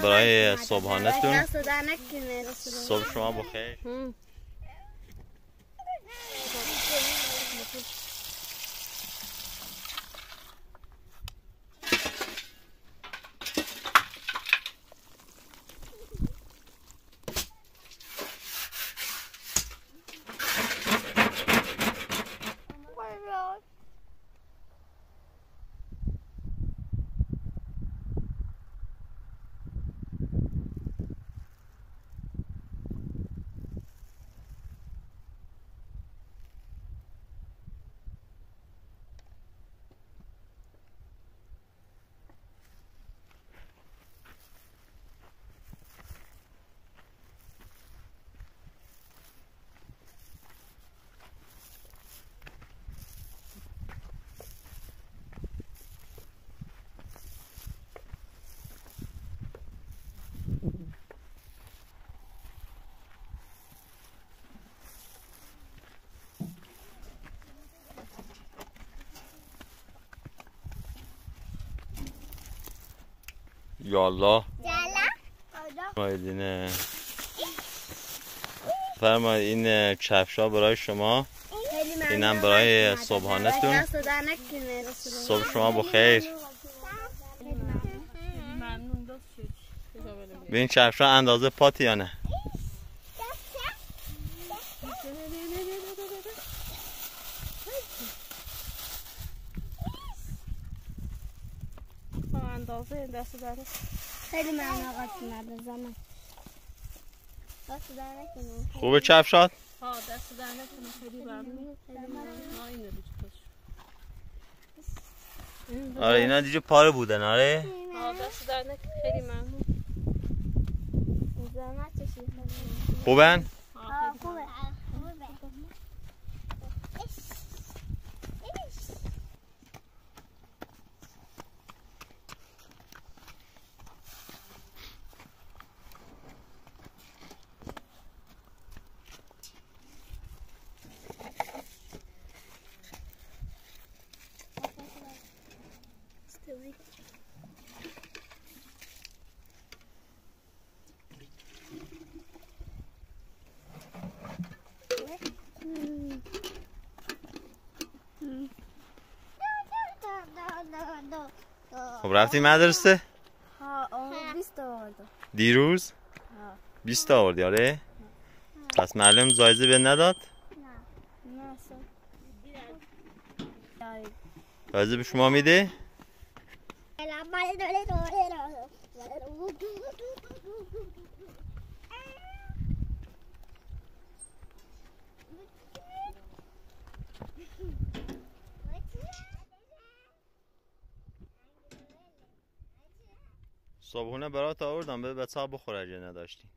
برای الله. صبح شما بخیر. هم. یالله جلا فرمایید فرمایید این کفشا برای شما خیلی ممنون. اینم برای الله. صبح شما بخیر به این کفشا اندازه پاتی یا نه اندازه دست در خیلی ممنون آقا مرد زمان دست در نکنه خوبه کفشات ها دست در نکنه خیلی ممنون ما اینو دوست داشت آره اینا دیگه پاره بودن آره ها دست نکنه خیلی ممنون زحمت خیلی ممنون. خوبن ها خیلی خوبه خب رفتی مدرسه ها بیست آوردم دیروز ها. 20 تا آوردی آره پس معلم جایزه به نداد نه جایزه به شما میده صبحونه برات آوردم. به بچه ها بخور اگه نداشتی.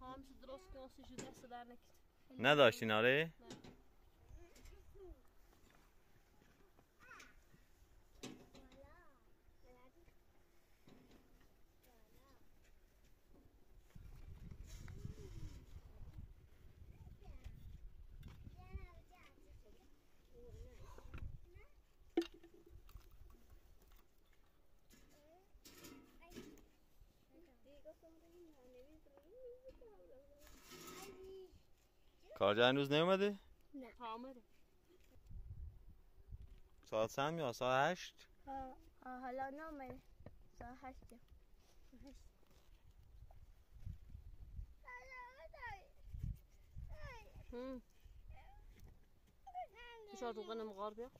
ها همشه درست دست در نداشتین آره؟ کارجا هنوز نیومده؟ ها آمده. ساعت چند یا ساعت هشت؟ حالا نامه. ساعت هشته هم. فشار روغن مغار بیا.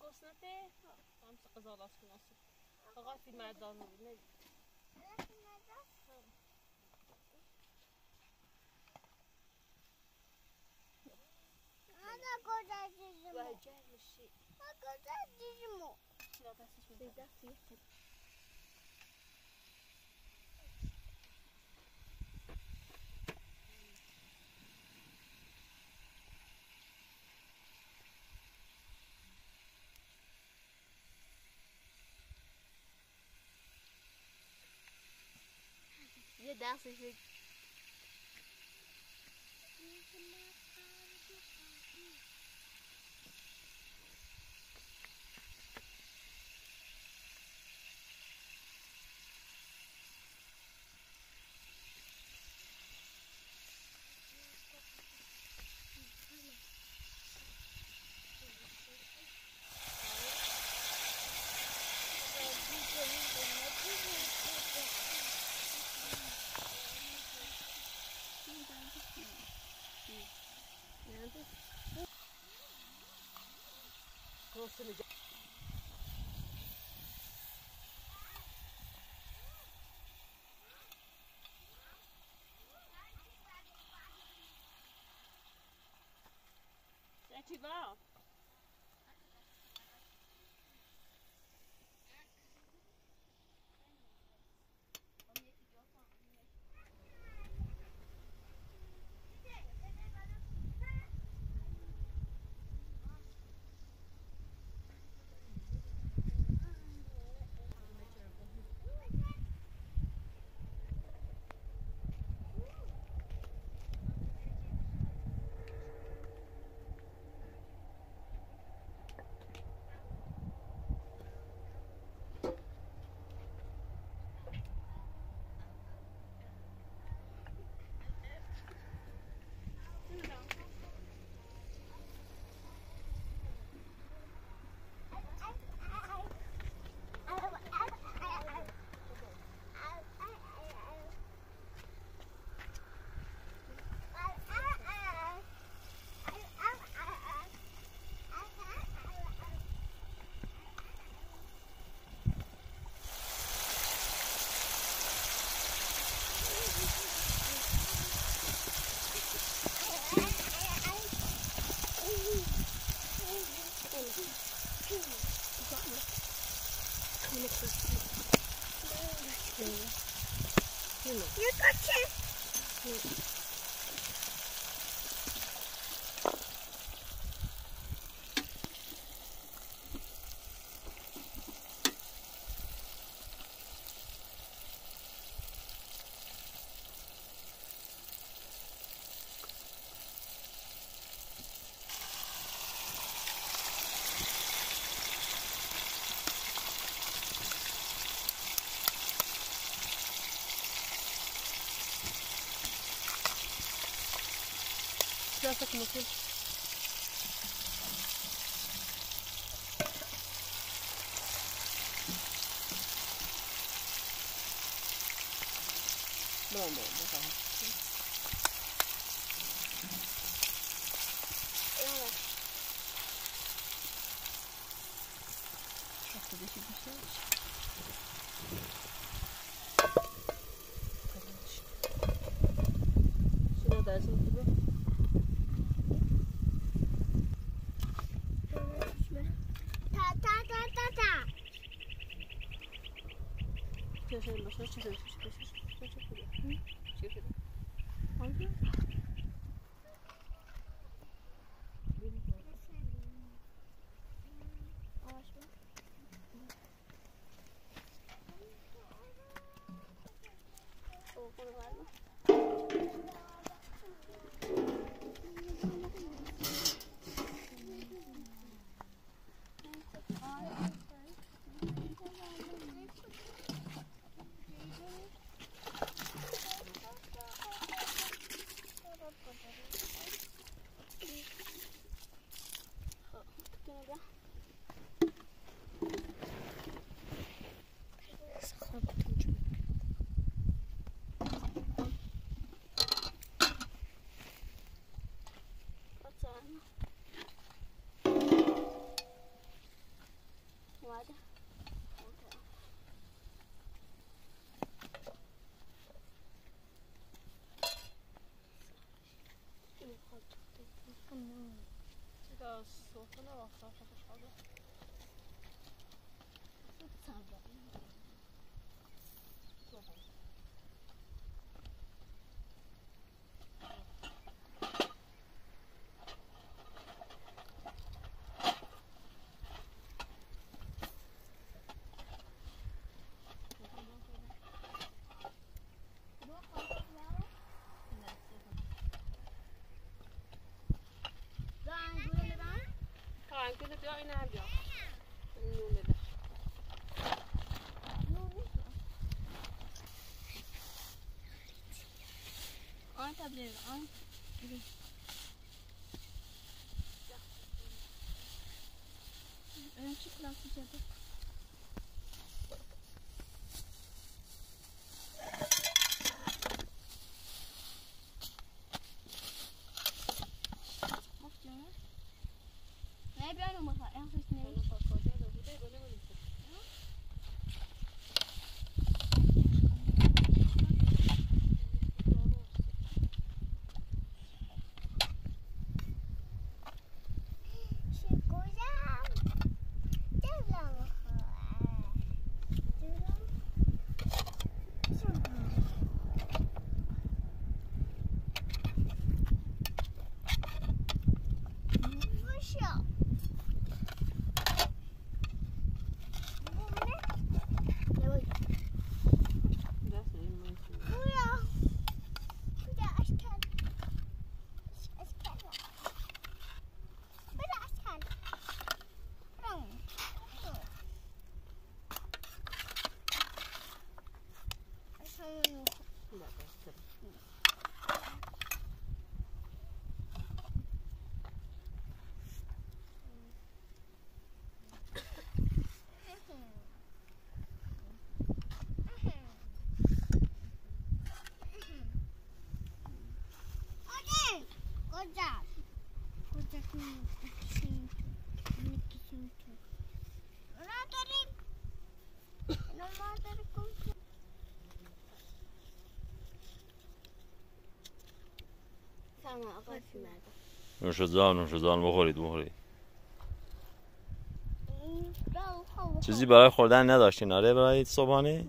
قسنته همس قزالاس ناصر آقا فی مردان نه Gostadíssimo. Tirar da assistência. Da assistência. Видался чуть too ó. hace como siempre. Dios en vosotros Soğukluğuna bak. Saçma saçma. سنگ بده بیا این هم بیا این نون بده آن تبلیغ آن این چی کلاسی Good job. Good job. Sana akar nerede? نوش جان نوش جان بخورید بخورید چیزی برای خوردن نداشتین آره برای صبحانه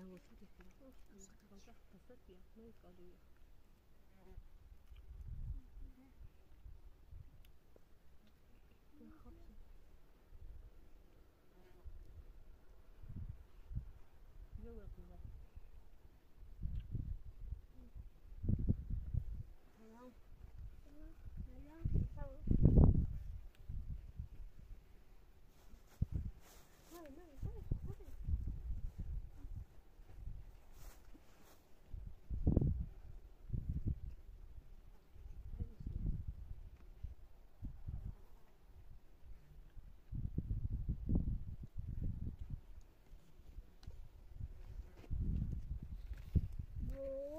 然后，特别是那种嗯，刚刚在很特别很搞的。Oh.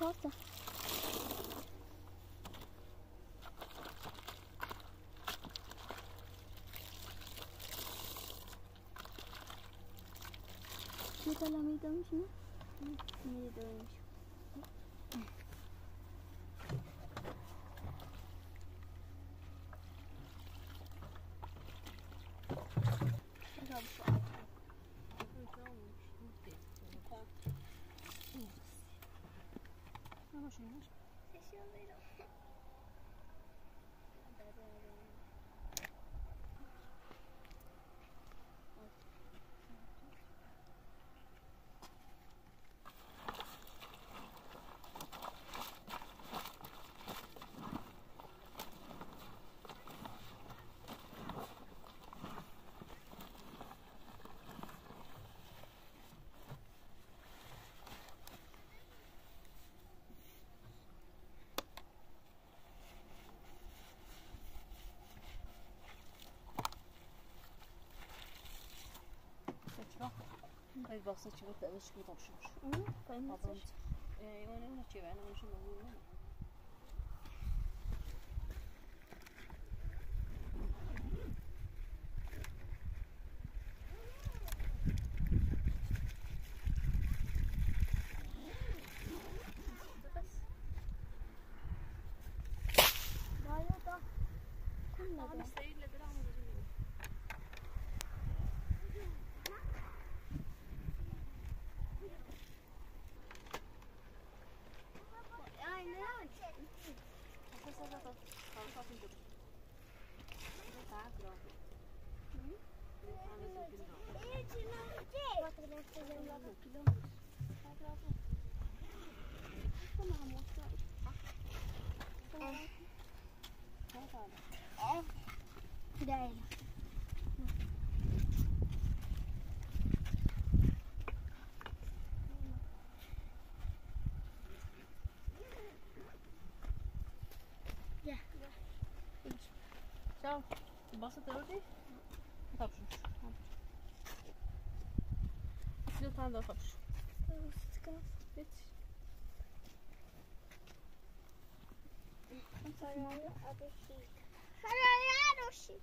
rosa. tá lá meio dãozinho. Meio dãozinho. Thank. Sisiu minum, ada dua orang. Maybe I'll switch you with the other screen options. Mm, fine, that's it. Yeah. Değil. Gel. Ciao. Basset ördü. Tapşırmış. Tapşırmış. Bir tane daha tapşırmış. Sıkı. خرا یاروشی خرا یاروشی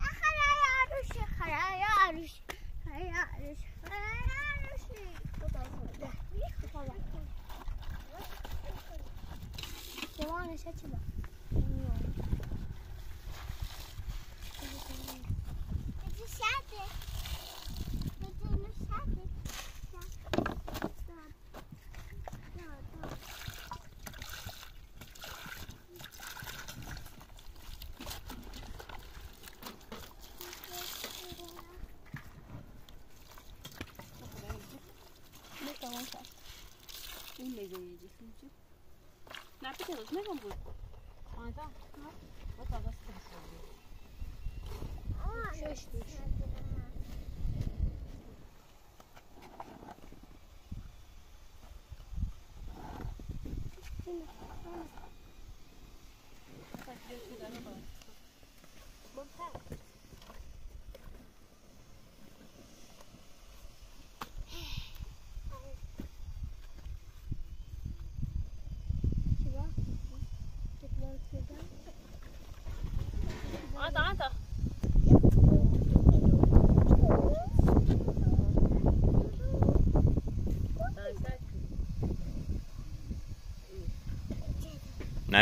اخر یاروشی خرا یاروشی های یاروشی خرا یاروشی تو تو ده بیفتوا حالا شما چه شکله 10 Включи. На, потяну, знай вам будет. А, да. Вот тогда спрашиваю. Еще штучка. Thank you.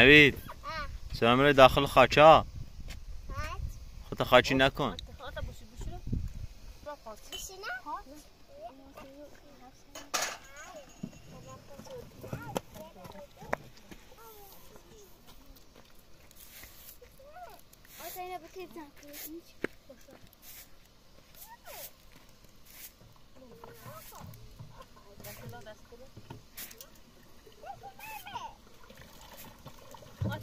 نوید شما میره داخل خاچا خودت خاچی نکن Ayda bu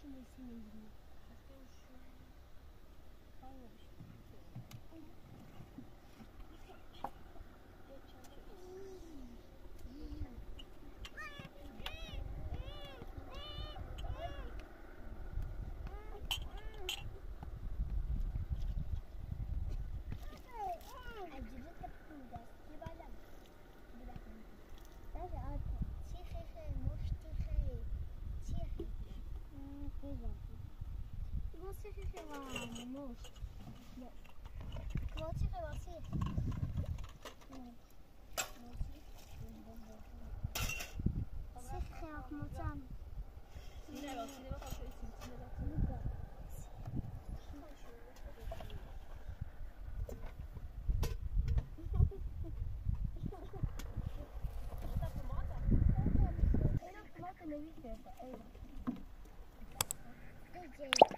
Şimdi senin dinle. Başka bir şey. Vallahi bir şey. los. No. Wat zit er, wat zit Good.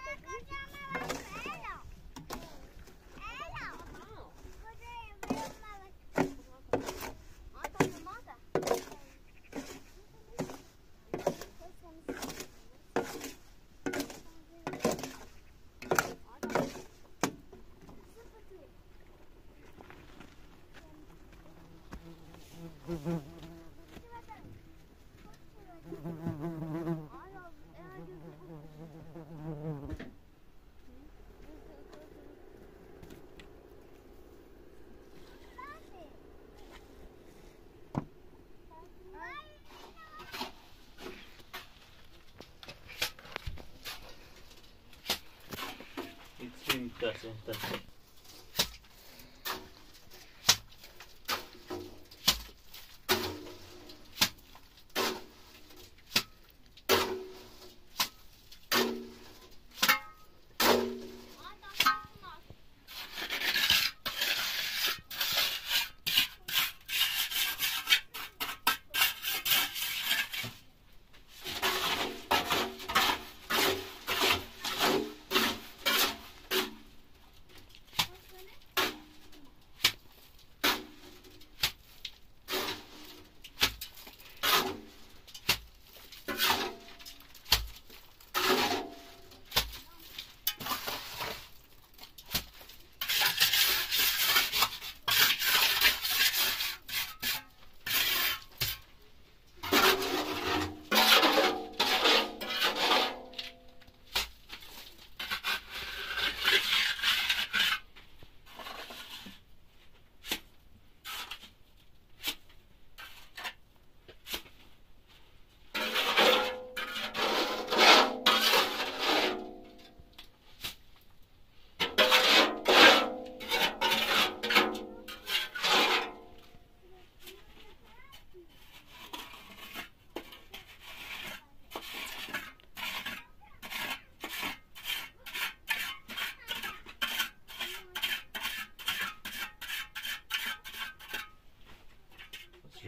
That's, that's it.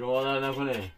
罗纳那夫人。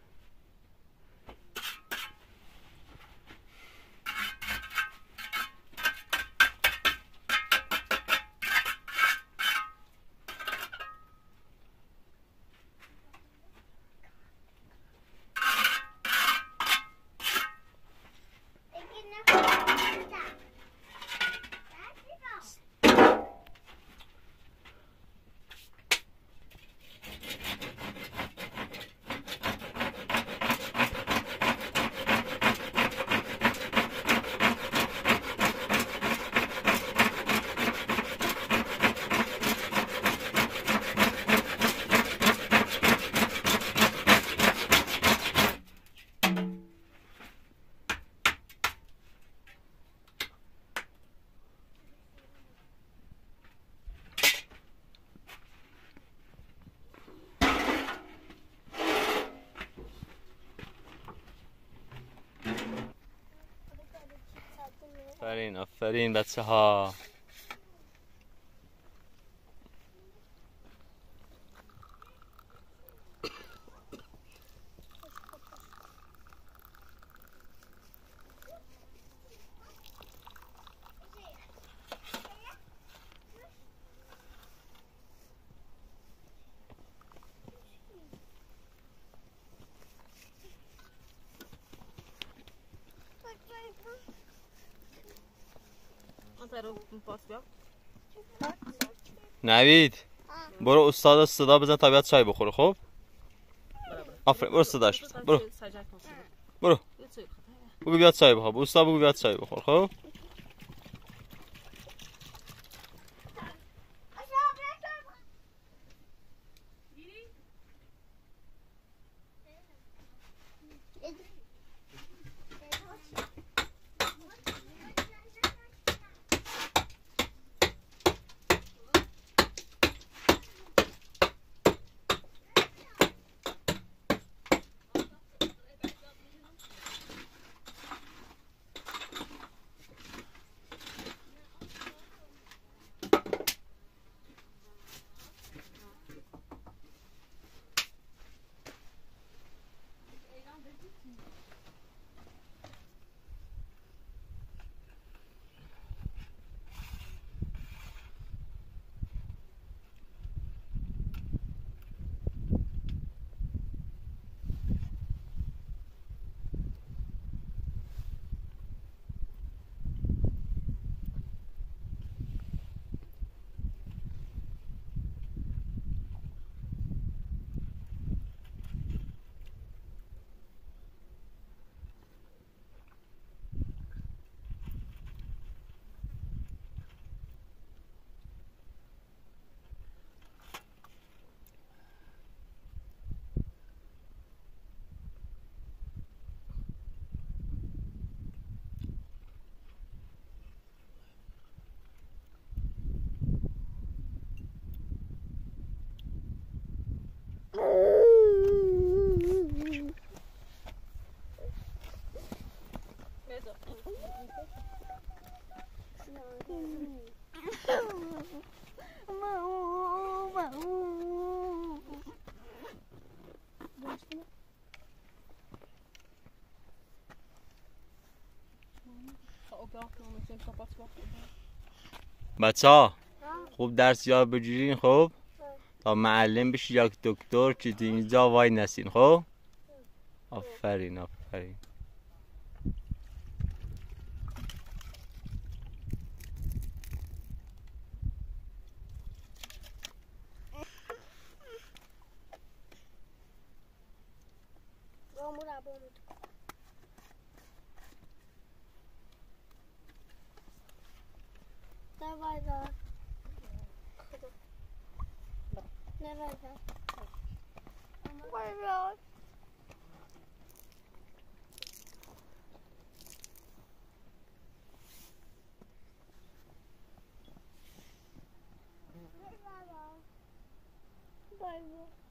آفرین آفرین بچه ها نوید برو استاد صدا بزن طبیعت چای بخوره خب؟ آفرین برو صداش برو. برو. بگو بیاد چای بخور استاد بگو بیاد چای بخور خب؟ بچه ها خوب درس یاد بگیرین خب تا معلم بشی یا دکتر که اینجا وای نسین خب آفرین آفرین. Давай, да. Давай, да. Давай, да. Дай, да.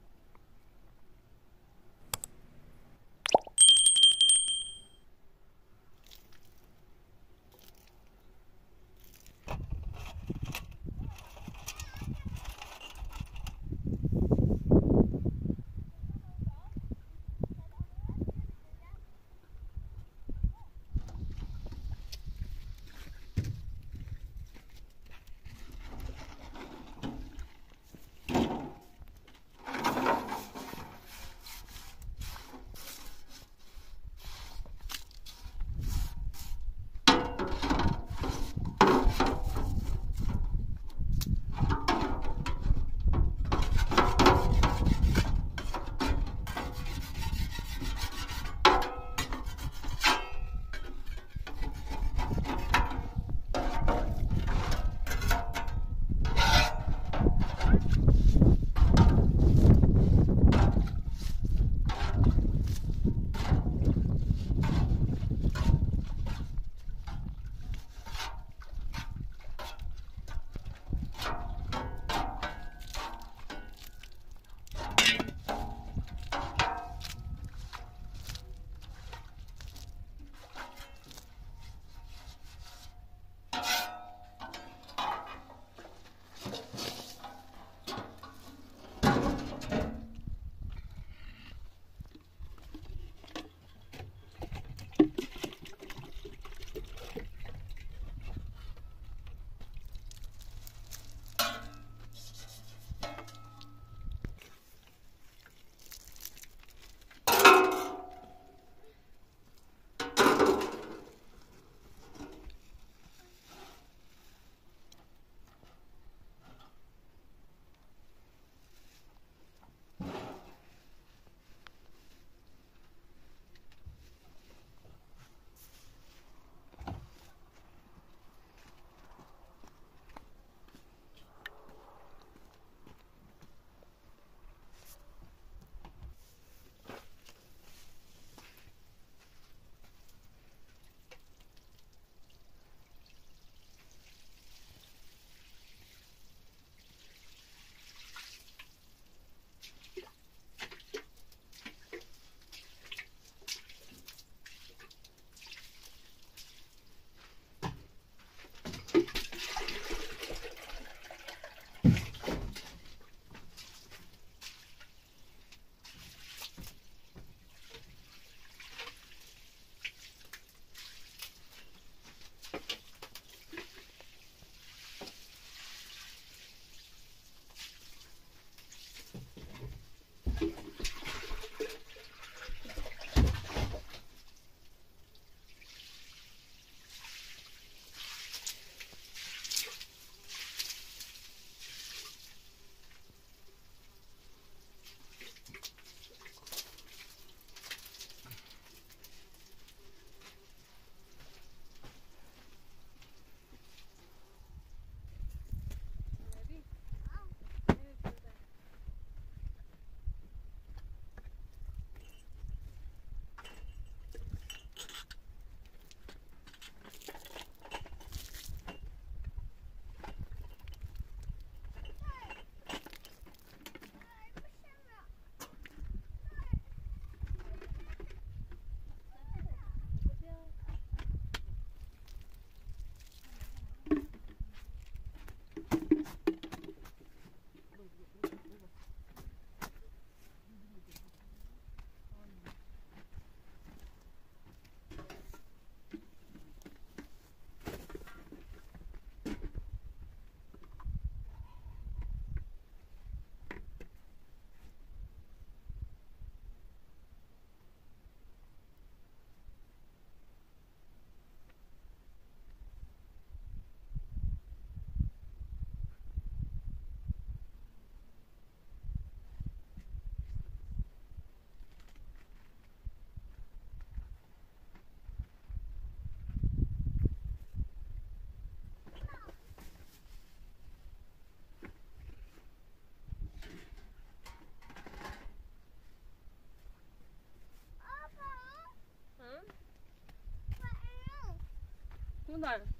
bunlar.